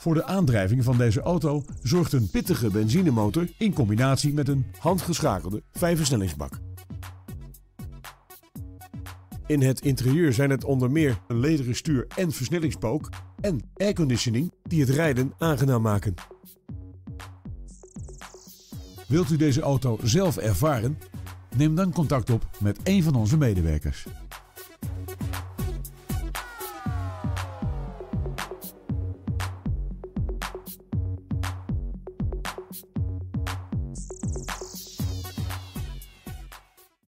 Voor de aandrijving van deze auto zorgt een pittige benzinemotor in combinatie met een handgeschakelde vijfversnellingsbak. In het interieur zijn het onder meer een lederen stuur en versnellingspook en airconditioning die het rijden aangenaam maken. Wilt u deze auto zelf ervaren? Neem dan contact op met een van onze medewerkers.